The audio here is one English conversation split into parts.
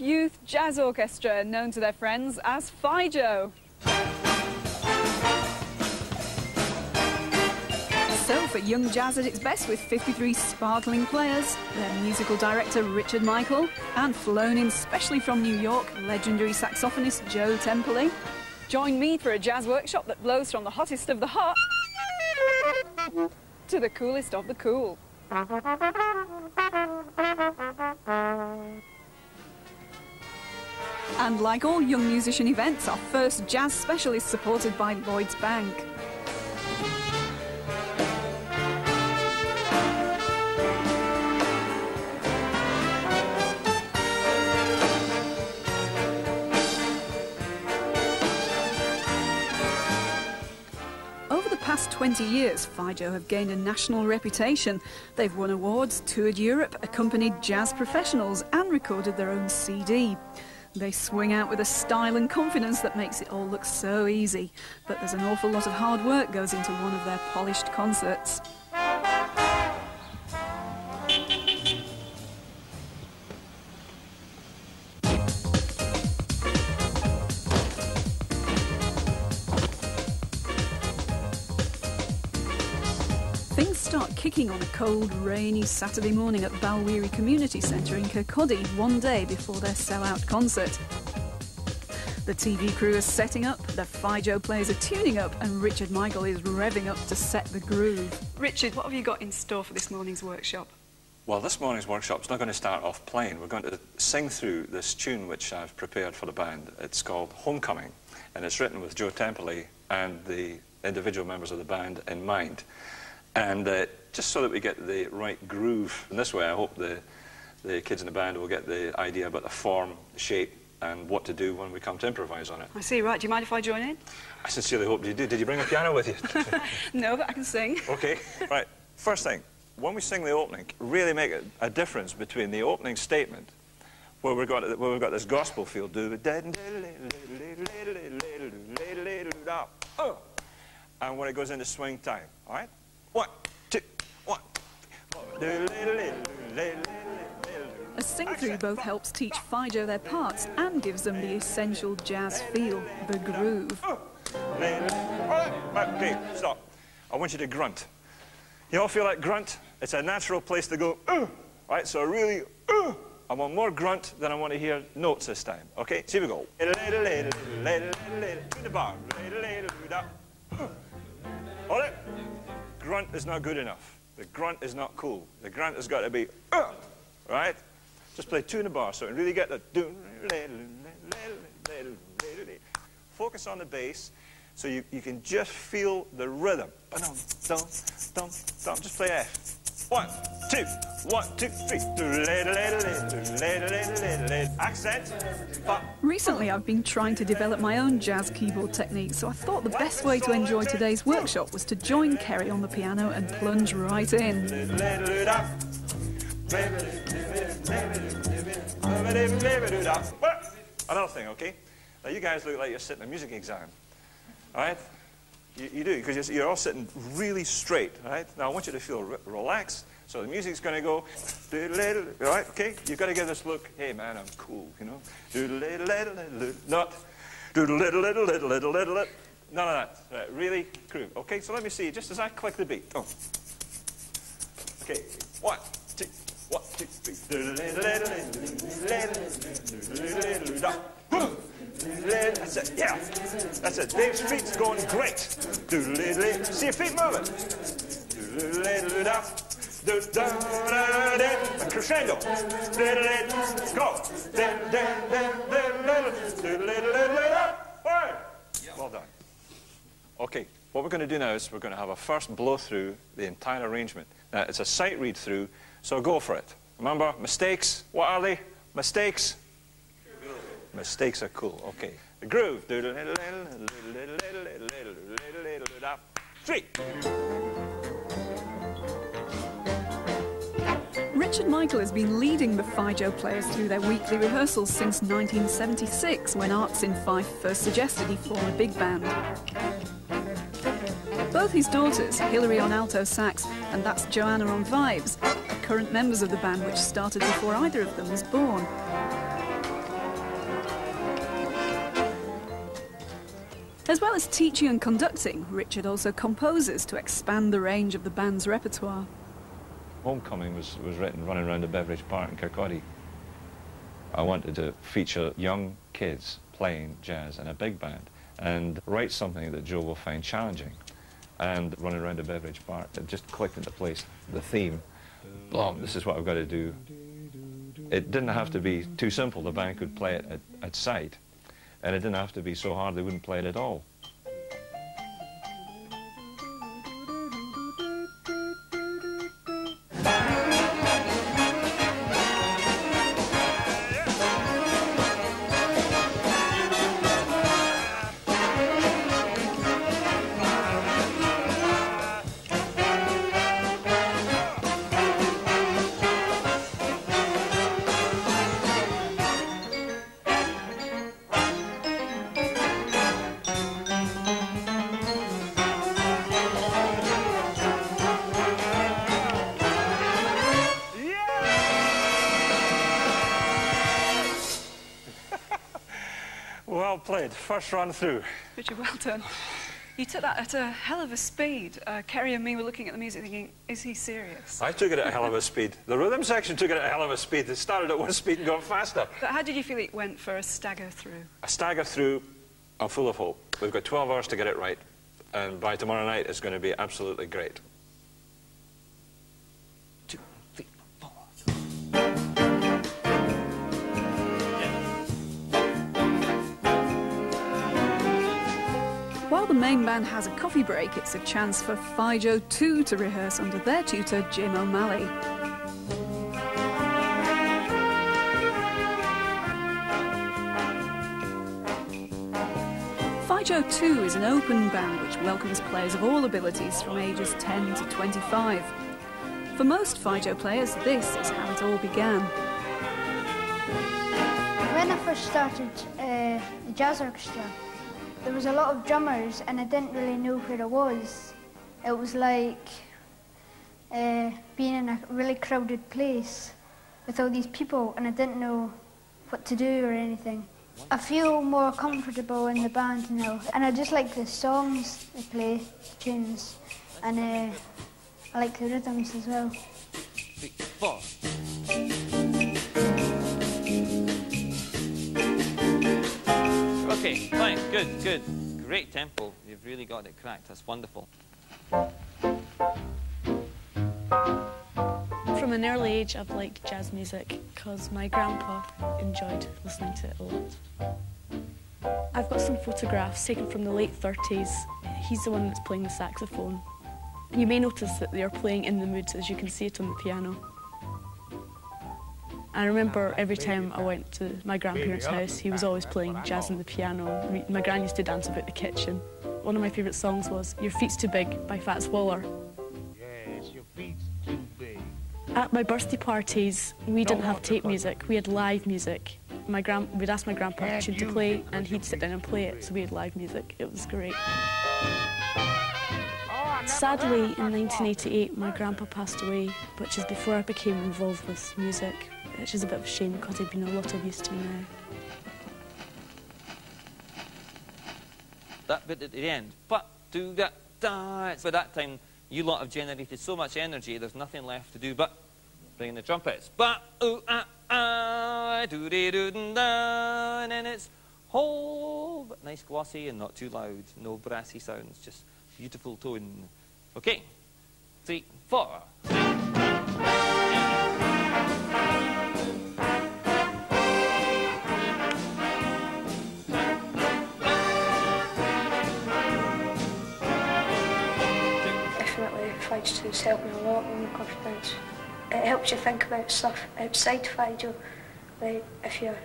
Youth Jazz Orchestra, known to their friends as FYJO. So, for young jazz at its best with 53 sparkling players, their musical director Richard Michael, and flown in specially from New York, legendary saxophonist Joe Temperley. Join me for a jazz workshop that blows from the hottest of the hot to the coolest of the cool. And like all young musician events, our first jazz special is supported by Lloyds Bank. Over the past 20 years, FYJO have gained a national reputation. They've won awards, toured Europe, accompanied jazz professionals, and recorded their own CD. They swing out with a style and confidence that makes it all look so easy. But there's an awful lot of hard work goes into one of their polished concerts. Start kicking on a cold, rainy Saturday morning at Balwearie Community Centre in Kirkcaldy, one day before their sell-out concert. The TV crew is setting up, the FYJO players are tuning up, and Richard Michael is revving up to set the groove. Richard, what have you got in store for this morning's workshop? Well, this morning's workshop's not going to start off playing. We're going to sing through this tune which I've prepared for the band. It's called Homecoming, and it's written with Joe Temperley and the individual members of the band in mind. And uh, just so that we get the right groove, in this way I hope the, the kids in the band will get the idea about the form, the shape, and what to do when we come to improvise on it. I see, right. Do you mind if I join in? I sincerely hope you do. Did you bring a piano with you? no, but I can sing. okay, right. First thing, when we sing the opening, really make a, a difference between the opening statement, where we've got, where we've got this gospel feel, do and when it goes into swing time, all right? One, two, one. A sing-through both helps teach FYJO their parts and gives them the essential jazz feel, the groove. Okay, stop. I want you to grunt. You all feel like grunt? It's a natural place to go, uh, right? So really, uh, I want more grunt than I want to hear notes this time. Okay, so here we go. To the bar. Hold it. Grunt is not good enough. The grunt is not cool. The grunt has got to be, uh, right? Just play two in the bar so you really get the. Focus on the bass so you, you can just feel the rhythm. Just play F. One, two, one, two, three. Accent. Recently, I've been trying to develop my own jazz keyboard technique, so I thought the best way to enjoy today's workshop was to join Kerry on the piano and plunge right in. Another thing, okay? Now, you guys look like you're sitting a music exam. All right? You, you do, because you're, all sitting really straight, right? Now, I want you to feel re relaxed. So the music's going to go, all right, okay? You've got to give this look, hey, man, I'm cool, you know? Not, none of that. Right, really groove. Okay, so let me see, just as I click the beat. Oh. Okay, one, two, one, two, three. That's it, yeah. That's it. Dave's feet's going great. See your feet moving. Crescendo. Go. Well done. Okay, what we're going to do now is we're going to have a first blow through the entire arrangement. Now, it's a sight read through, so go for it. Remember, mistakes, what are they? Mistakes? Mistakes are cool. Okay. The groove. Three. Richard Michael has been leading the FYJO players through their weekly rehearsals since 1976, when Arts in Fife first suggested he form a big band. Both his daughters, Hilary on alto sax and that's Joanna on vibes, are current members of the band which started before either of them was born. As well as teaching and conducting, Richard also composes to expand the range of the band's repertoire. Homecoming was, was written running around the Beveridge Park in Kirkcaldy. I wanted to feature young kids playing jazz in a big band and write something that Joe will find challenging. And running around the Beveridge Park, it just clicked into place. The theme, boom, this is what I've got to do. It didn't have to be too simple. The band could play it at, at sight. And it didn't have to be so hard they wouldn't play it at all. Played. First run through. Richard, well done. You took that at a hell of a speed. Uh, Kerry and me were looking at the music thinking, is he serious? I took it at a hell of a speed. The rhythm section took it at a hell of a speed. It started at one speed and got faster. But how did you feel it went for a stagger through? A stagger through, I'm full of hope. We've got 12 hours to get it right. And by tomorrow night, it's going to be absolutely great. Two, three, four. The main band has a coffee break, it's a chance for FYJO 2 to rehearse under their tutor, Jim O'Malley. FYJO 2 is an open band which welcomes players of all abilities from ages 10 to 25. For most FYJO players, this is how it all began. When I first started uh, the jazz orchestra, there was a lot of drummers and I didn't really know where I was. It was like uh, being in a really crowded place with all these people and I didn't know what to do or anything. I feel more comfortable in the band now and I just like the songs they play, the tunes, and uh, I like the rhythms as well. Three, four. Okay, fine, good, good. Great tempo. You've really got it cracked. That's wonderful. From an early age, I've liked jazz music because my grandpa enjoyed listening to it a lot. I've got some photographs taken from the late 30s. He's the one that's playing the saxophone. You may notice that they are playing in the mood as you can see it on the piano. I remember every time I went to my grandparents' house, he was always playing jazz on the piano. My gran used to dance about the kitchen. One of my favourite songs was Your Feet's Too Big by Fats Waller. Yes, your feet's too big. At my birthday parties, we didn't have tape music, we had live music. My gran- we'd ask my grandpa a tune to play, and he'd sit down and play it, so we had live music. It was great. Sadly, in 1988, my grandpa passed away, which is before I became involved with music, which is a bit of a shame because he'd been a lot of use to me now. That bit at the end. But do that. Da. By that time, you lot have generated so much energy, there's nothing left to do but bring in the trumpets. But ooh ah ah do dee doo da, and then it's whole but nice glossy and not too loud. No brassy sounds, just beautiful tone. Okay, three, four. Has helped me a lot with my confidence. It helps you think about stuff outside FYJO. Like if you're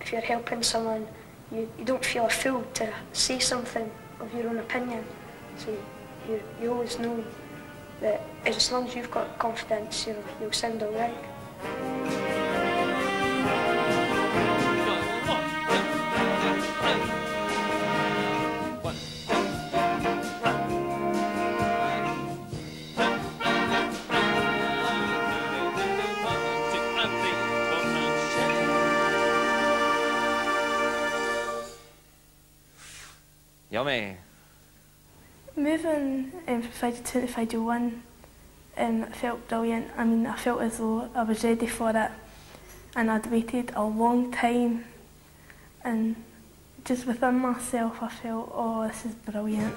if you're helping someone, you, you don't feel a fool to say something of your own opinion. So you, you always know that as long as you've got confidence, you'll, you'll sound all Yummy. Moving um, from FYJO 2 to FYJO 1 um, it felt brilliant. I mean, I felt as though I was ready for it and I'd waited a long time and just within myself I felt, oh, this is brilliant.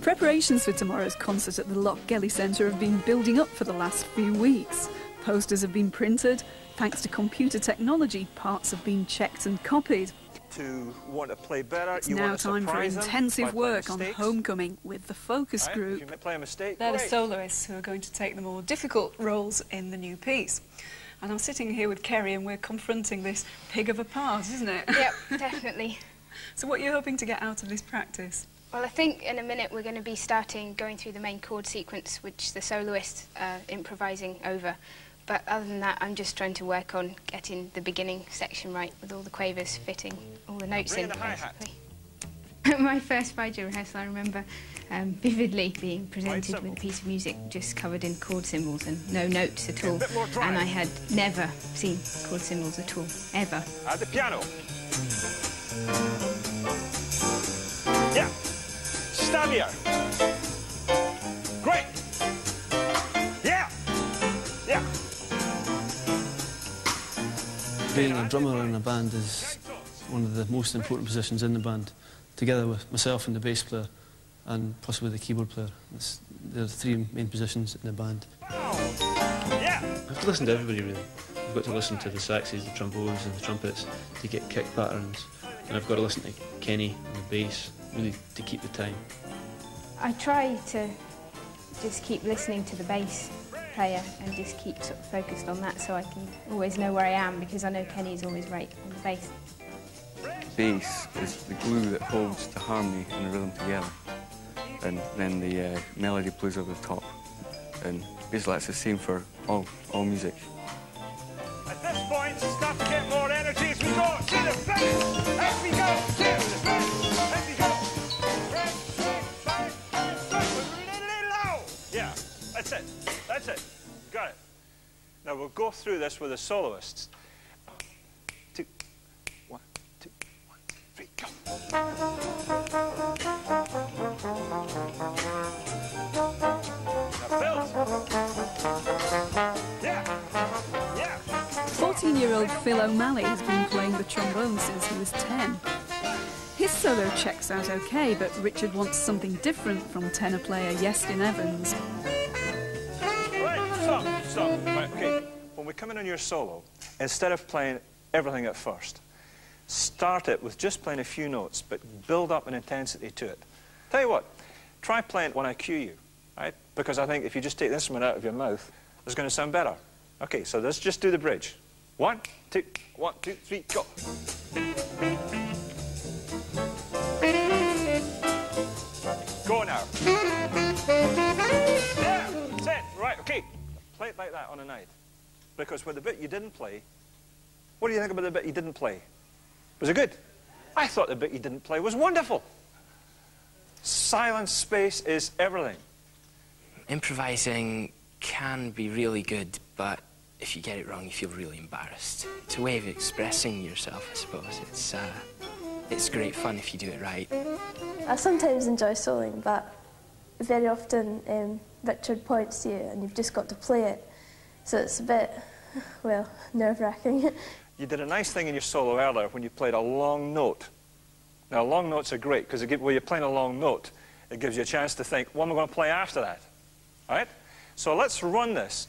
Preparations for tomorrow's concert at the Lochgelly Centre have been building up for the last few weeks. Posters have been printed. Thanks to computer technology, parts have been checked and copied. To want to play better, It's you now want to time for surprise them by intensive playing work on. Homecoming with the focus Right, group. If you play a mistake, They're the soloists who are going to take the more difficult roles in the new piece. And I'm sitting here with Kerry and we're confronting this pig of a part, isn't it? Yep, definitely. so what are you hoping to get out of this practice? Well, I think in a minute we're going to be starting going through the main chord sequence, which the soloist uh, improvising over. But other than that, I'm just trying to work on getting the beginning section right with all the quavers fitting all the notes in. the My first FYJO rehearsal, I remember um, vividly being presented with a piece of music just covered in chord symbols and no notes at all. bit more drive. And I had never seen chord symbols at all, ever. At the piano. Yeah. Stand Being a drummer in a band is one of the most important positions in the band, together with myself and the bass player and possibly the keyboard player. It's, they're the three main positions in the band. Yeah. I have to listen to everybody really. I've got to listen to the saxes, the trombones and the trumpets to get kick patterns. And I've got to listen to Kenny and the bass, really to keep the time. I try to just keep listening to the bass player and just keep sort of focused on that so I can always know where I am because I know Kenny's always right on the bass. Bass is the glue that holds the harmony and the rhythm together. And then the uh, melody plays over the top. And basically that's the same for all, all music. At this point, start to get more energy as we go to the finish. As we go to through this with the soloists. Yeah. Yeah. 14 year old Phil O'Malley has been playing the trombone since he was 10. His solo checks out okay, but Richard wants something different from tenor player Yestin Evans. In on your solo, instead of playing everything at first, start it with just playing a few notes, but build up an intensity to it. Tell you what, try playing it when I cue you, right? Because I think if you just take the instrument out of your mouth, it's going to sound better. Okay, so let's just do the bridge. One, two, one, two, three, go. Go now. That's it. Right, okay. Play it like that on a night. Because with the bit you didn't play, what do you think about the bit you didn't play? Was it good? I thought the bit you didn't play was wonderful. Silence space is everything. Improvising can be really good, but if you get it wrong, you feel really embarrassed. It's a way of expressing yourself, I suppose. It's, uh, it's great fun if you do it right. I sometimes enjoy soloing, but very often um, Richard points to you and you've just got to play it. So it's a bit, well, nerve-wracking. You did a nice thing in your solo earlier when you played a long note. Now, long notes are great because when you're playing a long note, it gives you a chance to think, what am I going to play after that? All right? So let's run this.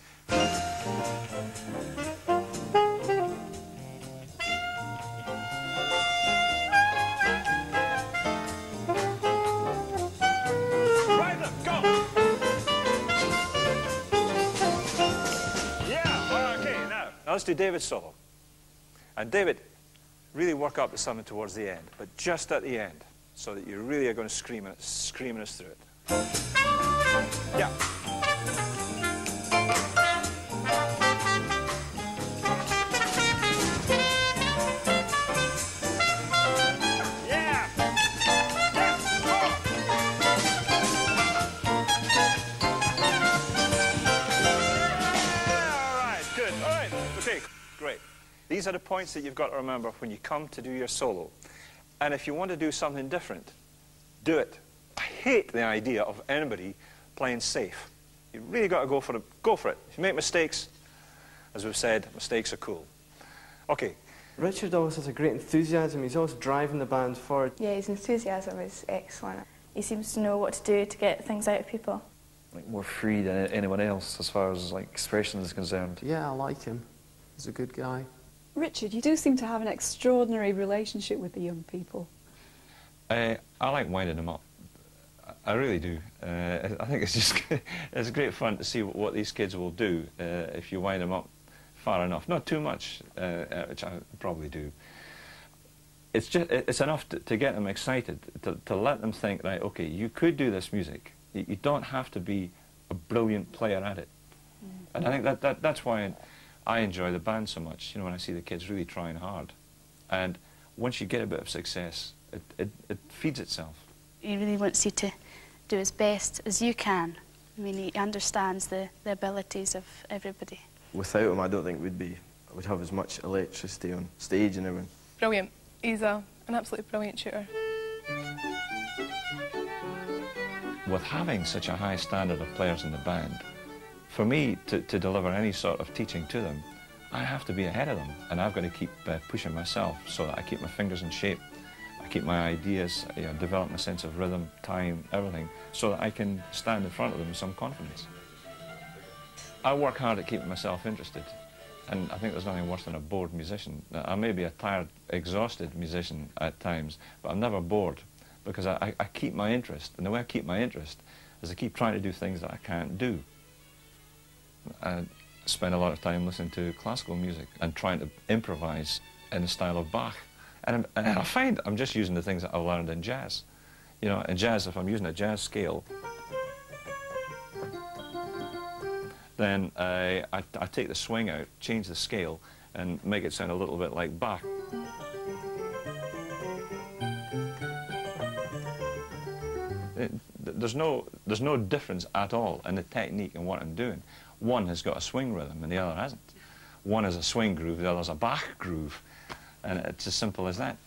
Let's do David's solo. And David, really work up to something towards the end, but just at the end, so that you really are going to scream, it, screaming us through it. Yeah. Are the points that you've got to remember when you come to do your solo. And if you want to do something different, do it. I hate the idea of anybody playing safe. You really got to go for it. Go for it. If you make mistakes, as we've said, mistakes are cool. Okay. Richard always has a great enthusiasm. He's always driving the band forward. Yeah, his enthusiasm is excellent. He seems to know what to do to get things out of people. Like more free than anyone else as far as like expression is concerned. Yeah, I like him. He's a good guy. Richard, you do seem to have an extraordinary relationship with the young people. Uh, I like winding them up. I really do. Uh, I think it's just it's great fun to see what these kids will do uh, if you wind them up far enough. Not too much, uh, uh, which I probably do. It's just it's enough to, to get them excited to, to let them think right. Okay, you could do this music. You, you don't have to be a brilliant player at it. Mm. And I think that, that that's why I enjoy the band so much. You know, when I see the kids really trying hard, and once you get a bit of success, it, it, it feeds itself. He really wants you to do as best as you can. I mean, he understands the, the abilities of everybody. Without him, I don't think we'd be, we'd have as much electricity on stage and everything. Brilliant. He's a, an absolutely brilliant shooter. With having such a high standard of players in the band, for me to, to deliver any sort of teaching to them, I have to be ahead of them, and I've got to keep uh, pushing myself so that I keep my fingers in shape I keep my ideas, you know, develop my sense of rhythm, time, everything, so that I can stand in front of them with some confidence. I work hard at keeping myself interested, and I think there's nothing worse than a bored musician. I may be a tired, exhausted musician at times, but I'm never bored because I, I keep my interest, and the way I keep my interest is I keep trying to do things that I can't do. I spend a lot of time listening to classical music and trying to improvise in the style of Bach. And, and, I find I'm just using the things that I've learned in jazz. You know, in jazz, if I'm using a jazz scale, then I, I, I take the swing out, change the scale, and make it sound a little bit like Bach. It, there's no, there's no difference at all in the technique and what I'm doing. One has got a swing rhythm and the other hasn't. One is a swing groove, the other's a Bach groove. And it's as simple as that.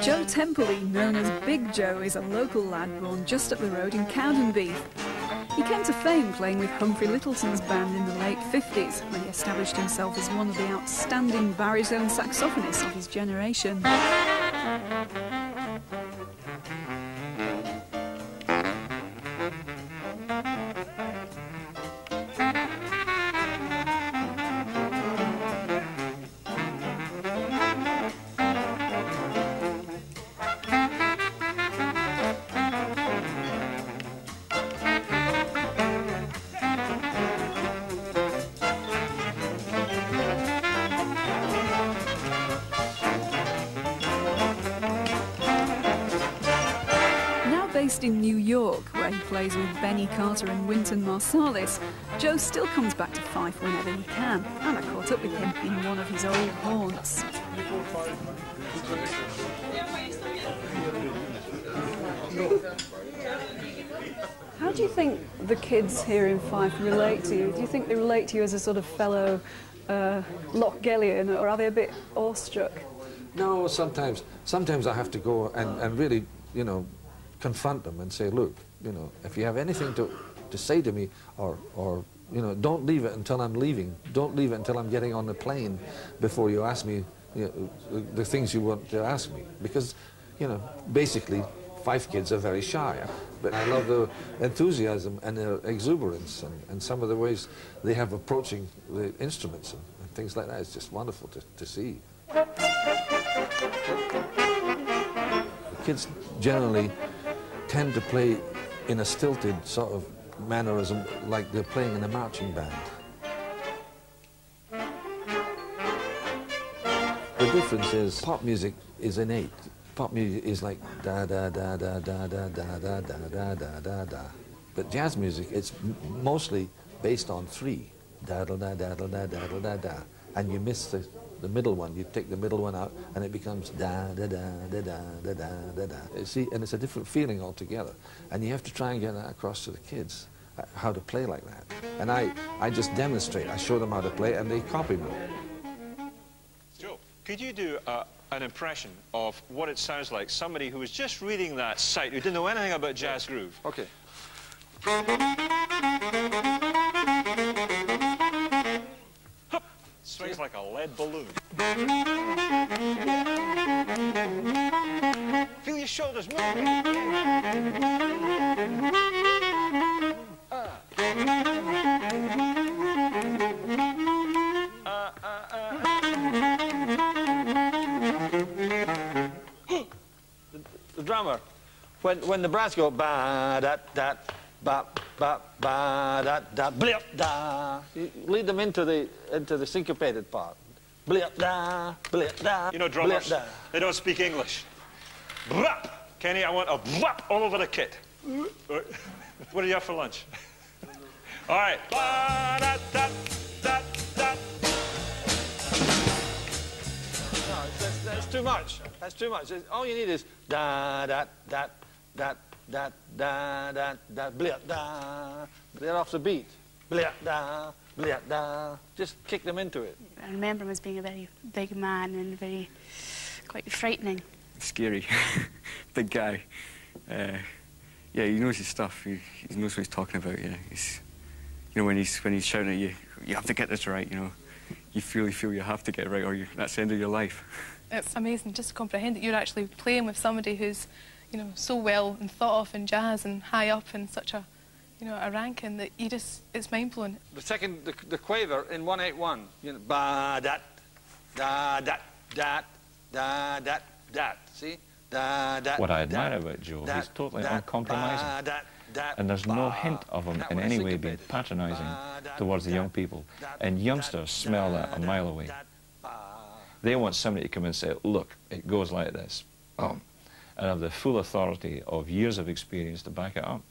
Joe Temperley, known as Big Joe, is a local lad born just up the road in Cowdenbeath. He came to fame playing with Humphrey Lyttelton's band in the late 50s, when he established himself as one of the outstanding baritone saxophonists of his generation. Carter and Wynton Marsalis, Joe still comes back to Fife whenever he can, and I caught up with him in one of his old haunts. How do you think the kids here in Fife relate to you? Do you think they relate to you as a sort of fellow uh, Lochgellian, or are they a bit awestruck? No, sometimes. Sometimes I have to go and, and really, you know, confront them and say, look, you know, if you have anything to, to say to me or, or, you know, don't leave it until I'm leaving. Don't leave it until I'm getting on the plane before you ask me you know, the things you want to ask me. Because, you know, basically, Fife kids are very shy. But I love the enthusiasm and their exuberance and, and some of the ways they have approaching the instruments and, and things like that. It's just wonderful to, to see. The kids generally tend to play in a stilted sort of mannerism like they're playing in a marching band. The difference is pop music is innate. Pop music is like da da da da da da da da da da da da. But jazz music, it's mostly based on three. Da da da da da da da da da. And you miss the the middle one. You take the middle one out, and it becomes da da da da da da da da da. You see, and it's a different feeling altogether. And you have to try and get that across to the kids. uh, how to play like that. And I, I just demonstrate. I show them how to play, and they copy me. Joe, could you do uh, an impression of what it sounds like, somebody who was just reading that site, who didn't know anything about jazz groove? Okay. Swings like a lead balloon. Feel your shoulders moving. the drummer, when, when the brass go ba da da ba ba ba da da blip da, you lead them into the into the syncopated part. Blip da blip da. You know blip drummers, da. they don't speak English. Brap! Kenny, I want a brap all over the kit. what do you have for lunch? all right. Ba, da, da, da, da. No, that's, that's too much. That's too much. All you need is da da da da da da da da blip da. They're off the beat. Blip da blip da. Just kick them into it. I remember him as being a very big man and very quite frightening. Scary. Big guy. Uh, yeah, he knows his stuff. He, he knows what he's talking about. Yeah, he's, you know, when he's when he's shouting at you, you have to get this right. You know, you really feel you have to get it right, or you, that's the end of your life. It's amazing just to comprehend that you're actually playing with somebody who's, you know, so well and thought of in jazz and high up in such a, you know, a ranking that you just, it's mind blowing. The second, the, the quaver in 181, you know, ba da da da da da da da. See, da da. What I da, admire about Joe, da, he's totally da, uncompromising. ba, da, da, And there's no hint of him in any way being patronising Ba, da, towards the young people. And youngsters smell that a mile away. They want somebody to come and say, look, it goes like this. Boom. And have the full authority of years of experience to back it up.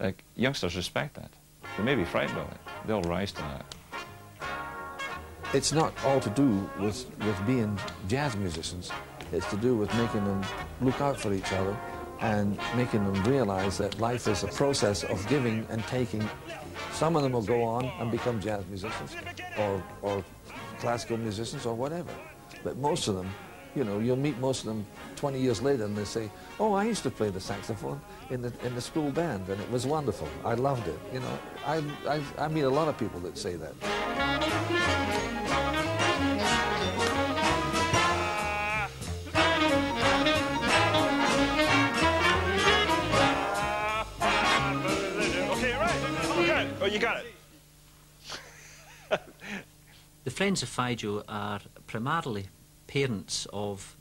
Like, youngsters respect that. They may be frightened of it. They'll rise to that. It's not all to do with, with being jazz musicians. It's to do with making them look out for each other and making them realize that life is a process of giving and taking. Some of them will go on and become jazz musicians or, or classical musicians or whatever. But most of them, you know, you'll meet most of them 20 years later and they say, oh, I used to play the saxophone in the, in the school band and it was wonderful. I loved it. You know, I, I, I meet a lot of people that say that. Okay, right. Okay. Oh, you got it. The Friends of FYJO are primarily parents of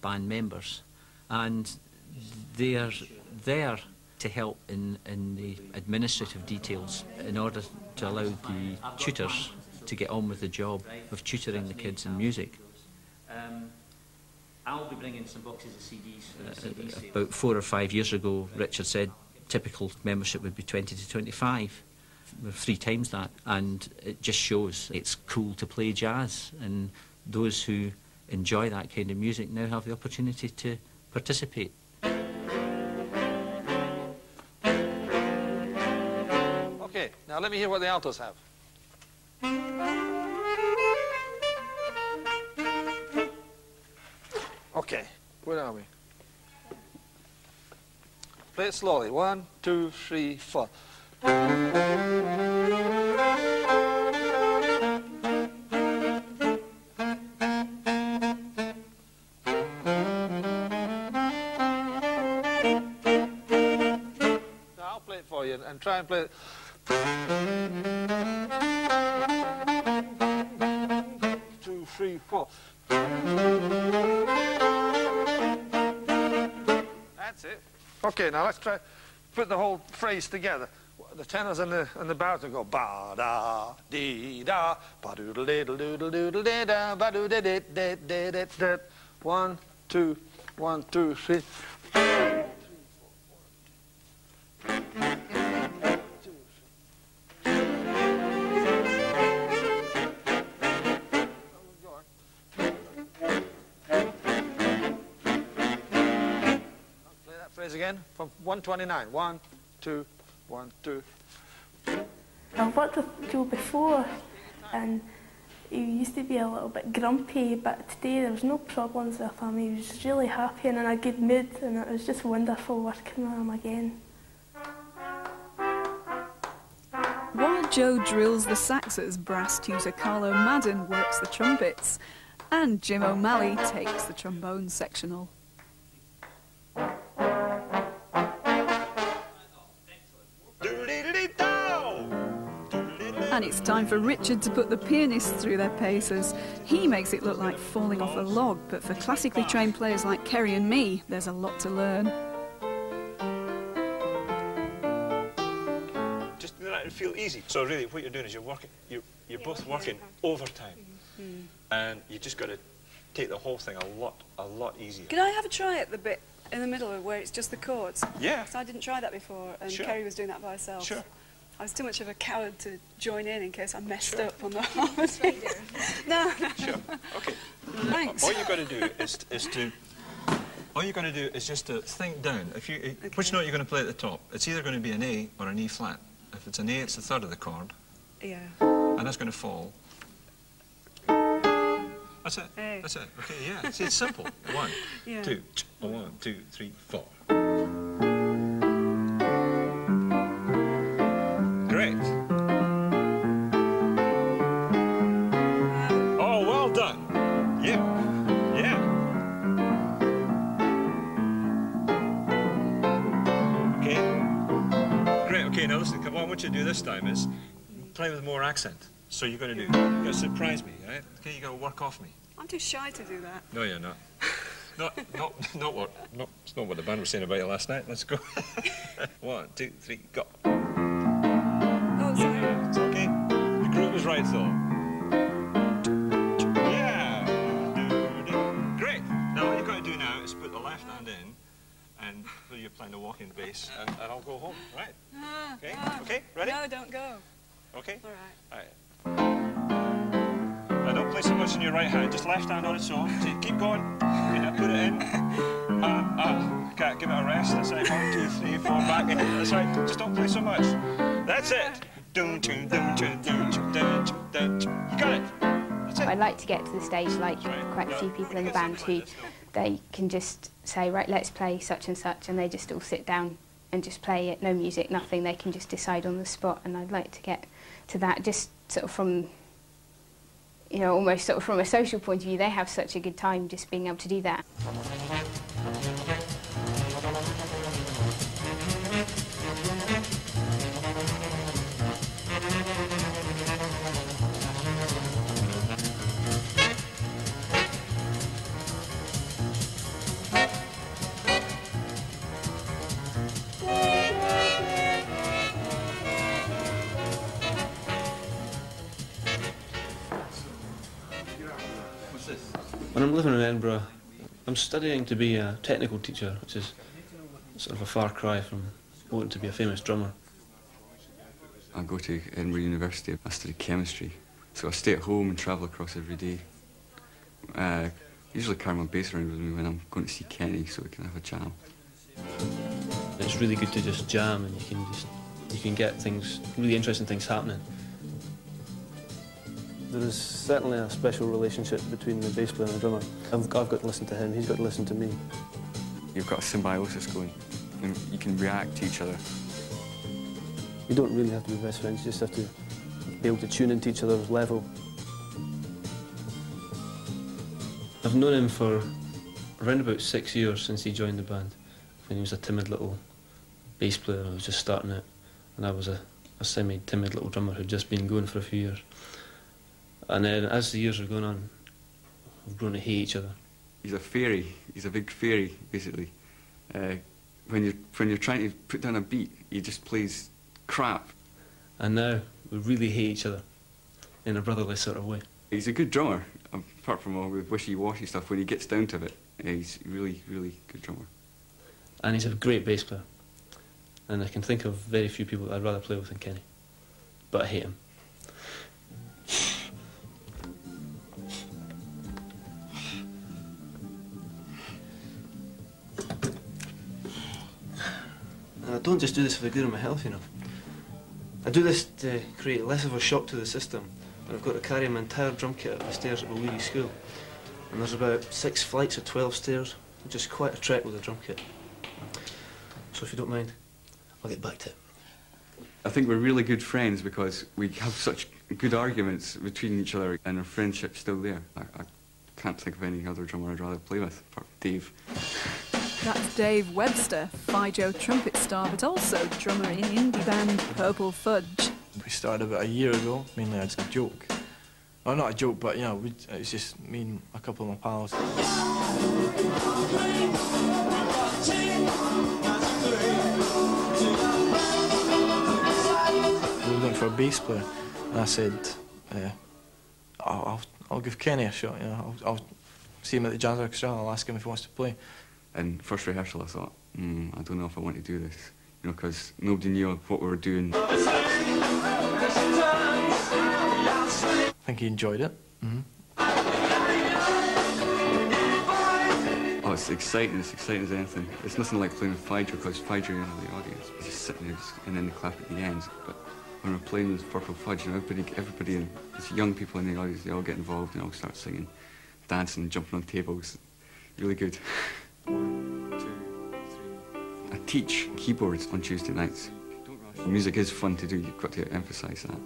band members and they are there to help in, in the administrative details in order to allow the tutors to get on with the job of tutoring the kids in music. Um, I'll be bringing some boxes of CDs CDs. Uh, about four or five years ago, Richard said typical membership would be 20 to 25. We're three times that, and it just shows it's cool to play jazz, and those who enjoy that kind of music now have the opportunity to participate. Okay, now let me hear what the altos have. Okay, where are we? Play it slowly. One, two, three, four. Try and play it. Two, three, four. That's it. Okay, now let's try put the whole phrase together. The tenors and the and the baritone go ba da dee da ba doodle diddle doodle doodle dee da ba doo dee dee dee dee dee. One, two, one, two, three. From 129. One, two, one, two. I've worked with Joe before and he used to be a little bit grumpy but today there was no problems with him. He was really happy and in a good mood and it was just wonderful working with him again. While Joe drills the saxes, brass tutor Carlo Madden works the trumpets, and Jim O'Malley takes the trombone sectional. And it's time for Richard to put the pianists through their paces. He makes it look like falling off a log, but for classically trained players like Kerry and me, there's a lot to learn. Just let it feel easy. So really, what you're doing is you're working. You're, you're both working overtime, mm-hmm. Mm-hmm. and you just got to take the whole thing a lot, a lot easier. Can I have a try at the bit in the middle where it's just the chords? Yeah. 'Cause I didn't try that before, and Sure. Kerry was doing that by herself. Sure. I was too much of a coward to join in in case I messed up on the harmony. no, no. Sure. Okay. Thanks. All you got to do is, is to. All you got to do is just to think down. If you, eh, which note you're going to play at the top? It's either going to be an A or an E flat. If it's an A, it's the third of the chord, Yeah. and that's going to fall. That's it. A. That's it. Okay. Yeah. See, it's simple. One, Yeah. two, ch- one, two, three, four. This time is play with more accent. So you're going to do, you're going to surprise me, right? Okay, you're going to work off me. I'm too shy to do that. No, you're not. Not, not, not what, not, it's not what the band was saying about you last night. Let's go. One, two, three, go. Oh, Yeah, it's okay. The groove is right, though. and do your plan to walk in base, and, and I'll go home. All right. Ah, ah. okay? Ah. Okay? Ready? No, don't go. Okay? All right. All right. Now, don't play so much in your right hand. Just left hand on its own. Keep going. Yeah, put it in. Ah, ah. Okay, give it a rest. That's right. One, two, three, four, back in. That's right. Just don't play so much. That's it. Dun, dun, dun, don't do, do, do. You got it. That's it. I'd like to get to the stage like right. quite a few people in the band who they can just say, right, let's play such and such, and they just all sit down and just play it, no music, nothing. They can just decide on the spot, and I'd like to get to that just sort of from, you know, almost sort of from a social point of view. They have such a good time just being able to do that. When I'm living in Edinburgh, I'm studying to be a technical teacher, which is sort of a far cry from wanting to be a famous drummer. I go to Edinburgh University. I study chemistry, so I stay at home and travel across every day. Uh, usually carry my bass around with me when I'm going to see Kenny, so we can have a jam. It's really good to just jam and you can just you can get things really interesting things happening. There is certainly a special relationship between the bass player and the drummer. I've, I've got to listen to him, he's got to listen to me. You've got a symbiosis going, and you can react to each other. You don't really have to be best friends, you just have to be able to tune into each other's level. I've known him for around about six years since he joined the band. When he was a timid little bass player, I was just starting out, and I was a, a semi-timid little drummer who'd just been going for a few years. And then as the years have gone on, we've grown to hate each other. He's a fairy. He's a big fairy, basically. Uh, when you're when you're trying to put down a beat, he just plays crap. And now we really hate each other in a brotherly sort of way. He's a good drummer, apart from all the wishy-washy stuff. When he gets down to it, he's a really, really good drummer. And he's a great bass player. And I can think of very few people that I'd rather play with than Kenny. But I hate him. I don't just do this for the good of my health, you know. I do this to create less of a shock to the system when I've got to carry my entire drum kit up the stairs at Wee School. And there's about six flights of 12 stairs, just quite a trek with a drum kit. So if you don't mind, I'll get back to it. I think we're really good friends because we have such good arguments between each other and our friendship's still there. I, I can't think of any other drummer I'd rather play with, apart from Dave. That's Dave Webster, FYJO trumpet star, but also drummer in indie band Purple Fudge. We started about a year ago, mainly as a joke. Well, not a joke, but, you know, we, it was just me and a couple of my pals. We were looking for a bass player, and I said, uh, I'll, I'll, I'll give Kenny a shot, you know, I'll, I'll see him at the Jazz Orchestra, I'll ask him if he wants to play. And first rehearsal, I thought, mm, I don't know if I want to do this, you know, because nobody knew what we were doing. I think he enjoyed it. Mm -hmm. Oh, it's exciting, it's exciting as anything. It's nothing like playing with FYJO, because FYJO, you know, the audience, is just sitting there just, and then they clap at the end. But when we're playing with Purple Fudge, you know, everybody, everybody, and it's young people in the audience, they all get involved and all start singing, dancing, jumping on tables. Really good. One, two, three. I teach keyboards on Tuesday nights. Music is fun to do, you've got to emphasise that.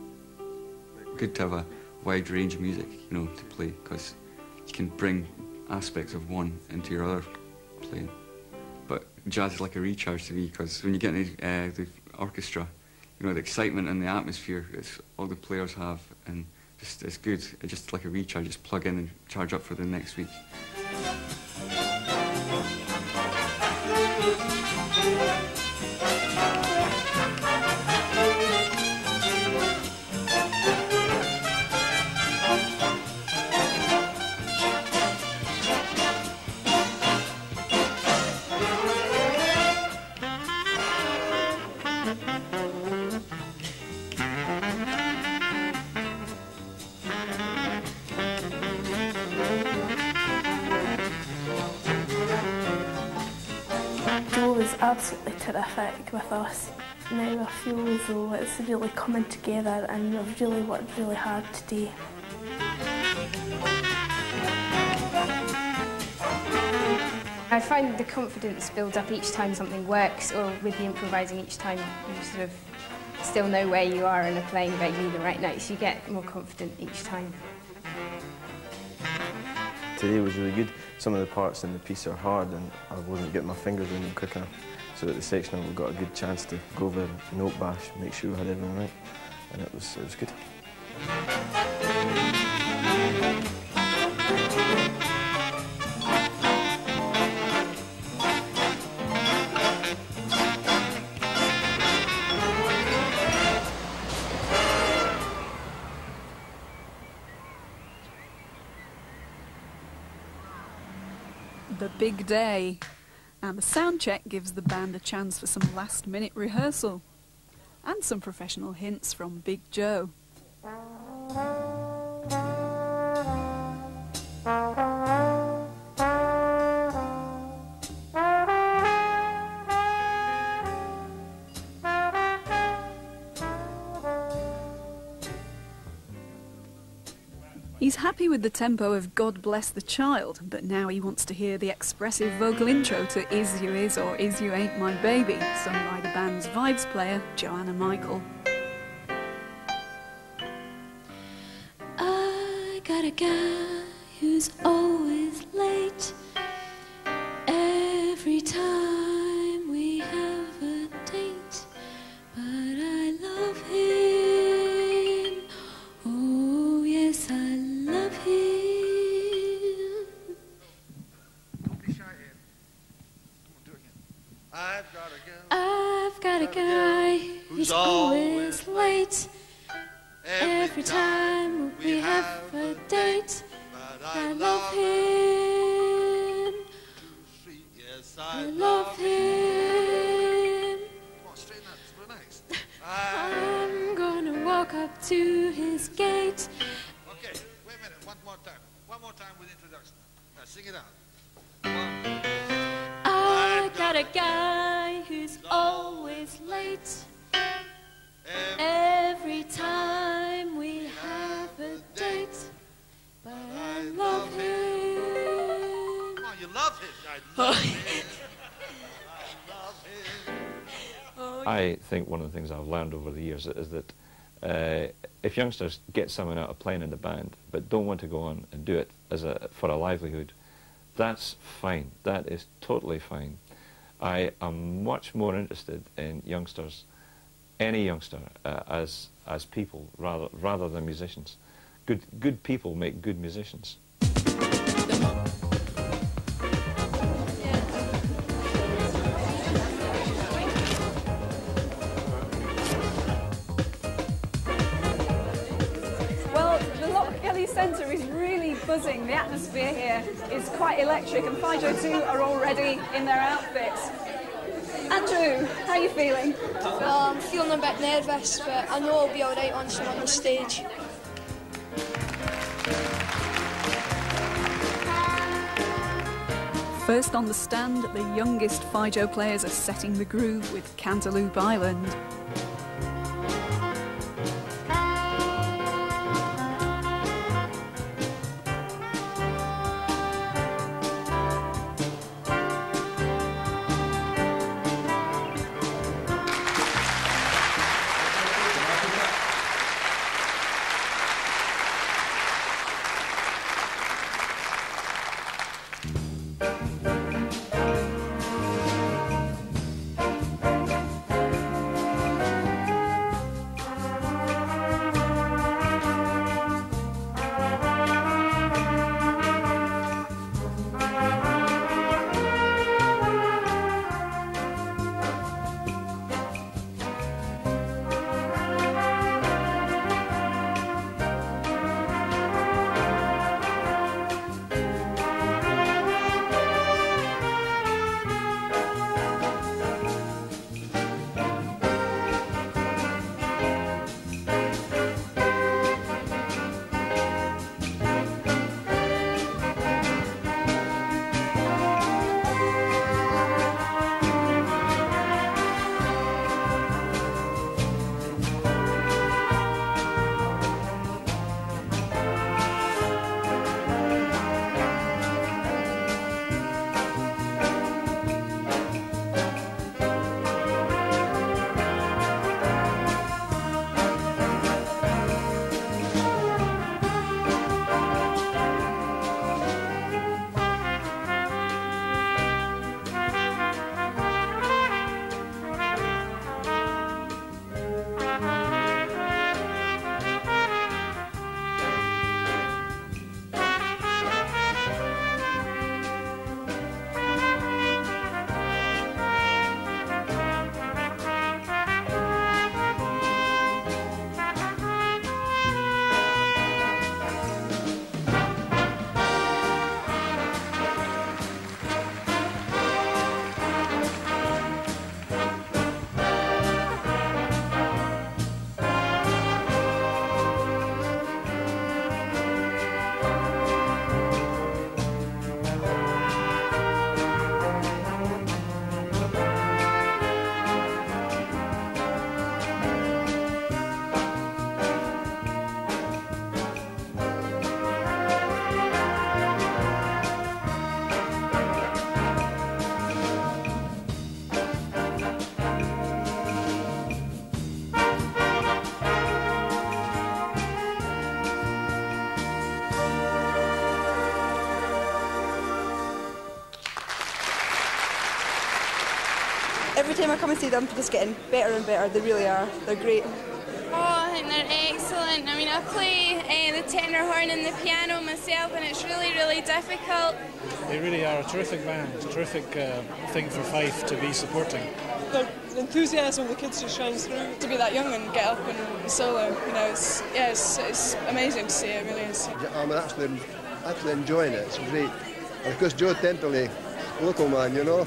Good to have a wide range of music, you know, to play, because you can bring aspects of one into your other playing. But jazz is like a recharge to me, because when you get into uh, the orchestra, you know, the excitement and the atmosphere it's all the players have, and just it's good. It's just like a recharge, just plug in and charge up for the next week. なるほど。Absolutely terrific with us. Now I feel as though it's really coming together and we've really worked really hard today. I find the confidence builds up each time something works, or with the improvising each time you sort of still know where you are and are playing vaguely the right notes. You get more confident each time. Today was really good. Some of the parts in the piece are hard and I wasn't getting my fingers in them quick enough. So at the sectional we got a good chance to go over note bash, make sure we had everything right. And it was, it was good. Big day. And the sound check gives the band a chance for some last minute rehearsal. And some professional hints from Big Joe. He's happy with the tempo of God Bless the Child, but now he wants to hear the expressive vocal intro to Is You Is or Is You Ain't My Baby, sung by the band's vibes player, Joanna Michael. I got a guy who's always late. Every time who's always late. Every time think one of the things I've learned over the years is that uh, if youngsters get something out of playing in the band but don't want to go on and do it as a, for a livelihood, that's fine. That is totally fine. I am much more interested in youngsters, any youngster, uh, as, as people rather, rather than musicians. Good, good people make good musicians. Lochgelly Centre is really buzzing. The atmosphere here is quite electric, and FYJO 2 are already in their outfits. Andrew, how are you feeling? Well, I'm feeling a bit nervous, but I know I'll be alright once I'm on the stage. First on the stand, the youngest FYJO players are setting the groove with Cantaloupe Island. Time I come and see them, they're just getting better and better. They really are. They're great. Oh, I think they're excellent. I mean, I play uh, the tenor horn and the piano myself, and it's really, really difficult. They really are a terrific band, a terrific uh, thing for Fife to be supporting. The enthusiasm of the kids just shines through. To be that young and get up and solo, you know, it's yeah, it's, it's amazing to see. It really is. I'm actually actually enjoying it. It's great. And of course, Joe Temperley, local man, you know.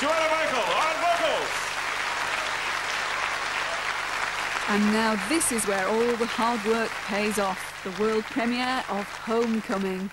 Joanna Michael on vocals. And now this is where all the hard work pays off. The world premiere of Homecoming.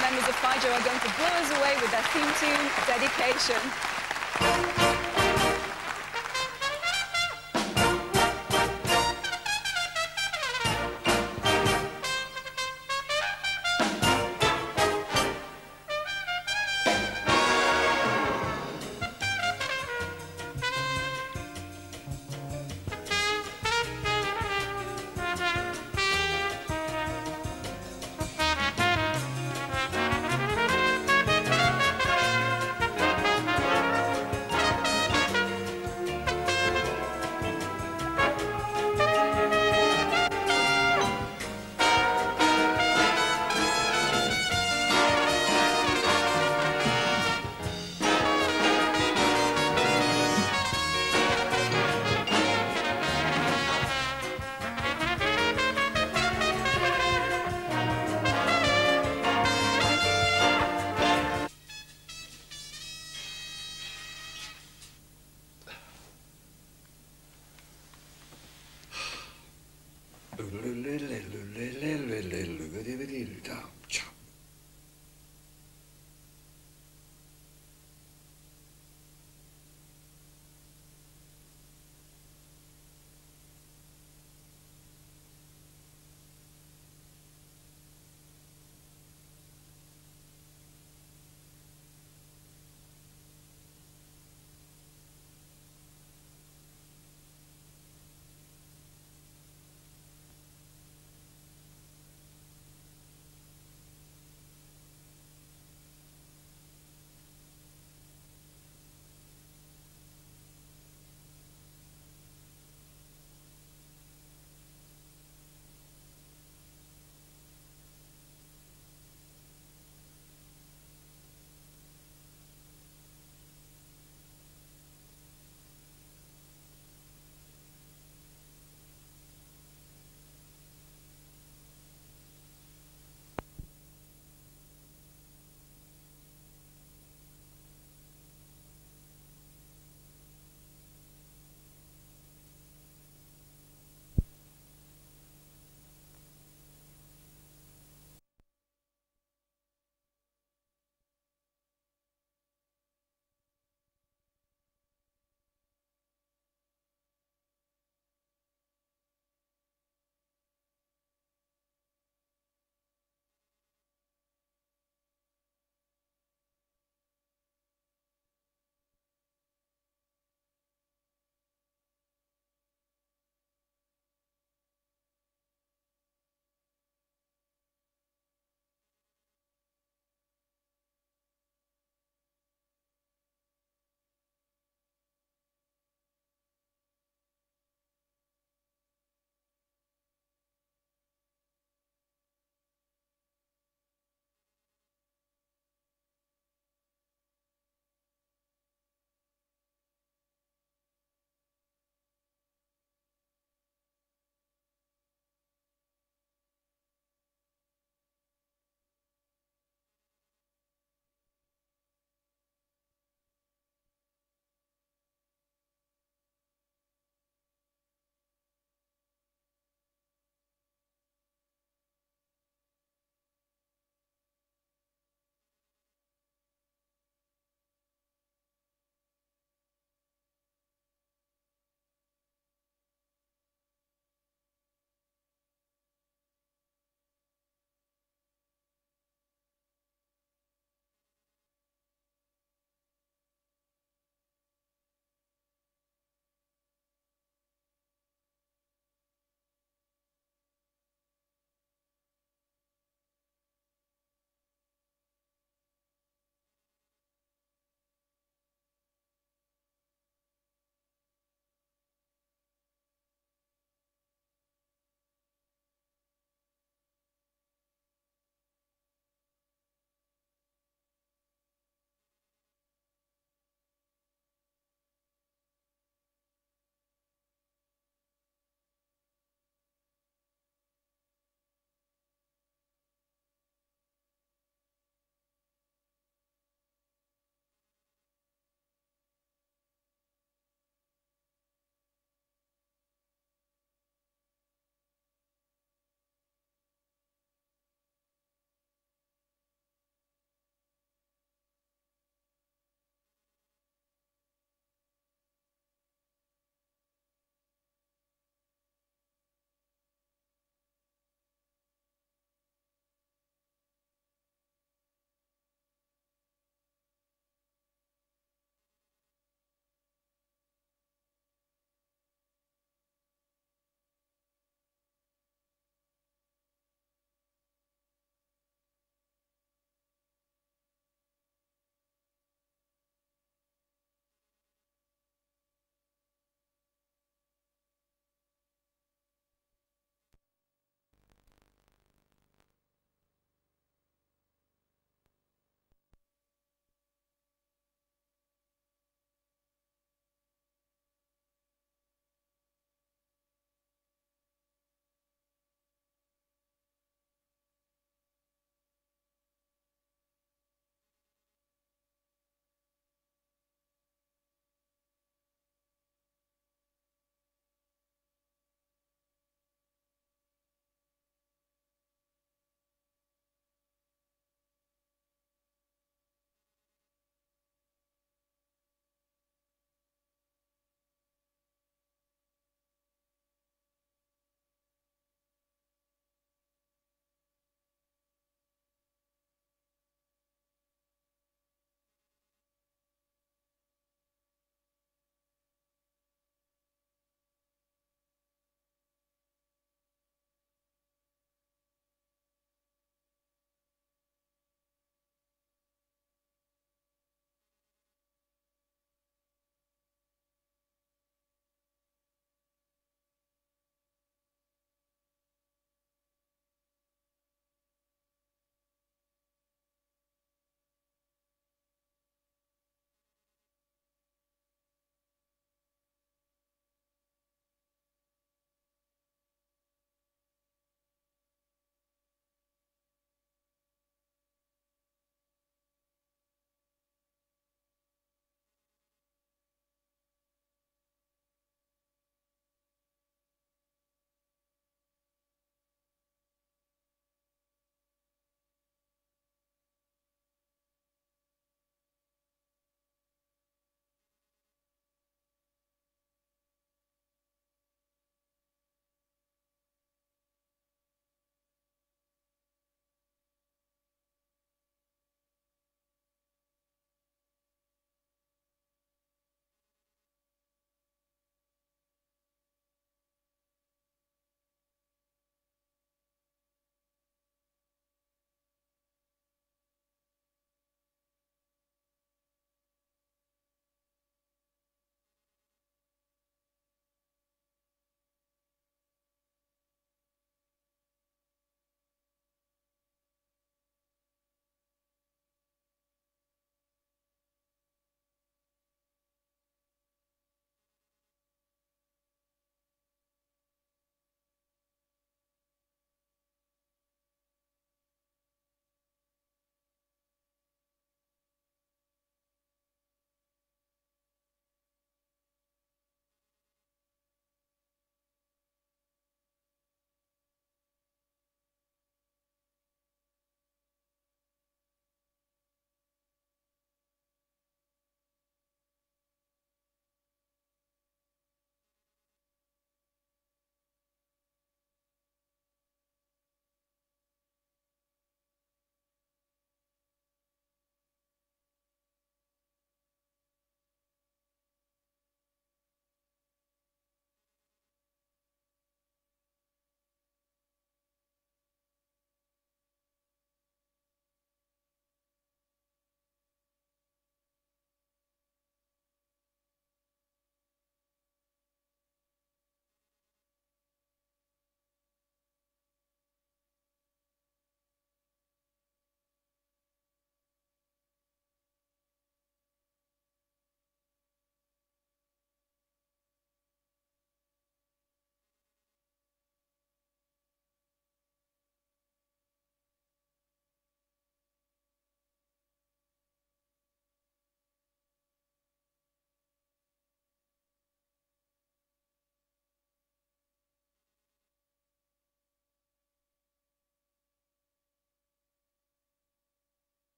members of FYJO are going to blow us away with their theme tune, Dedication. ciao.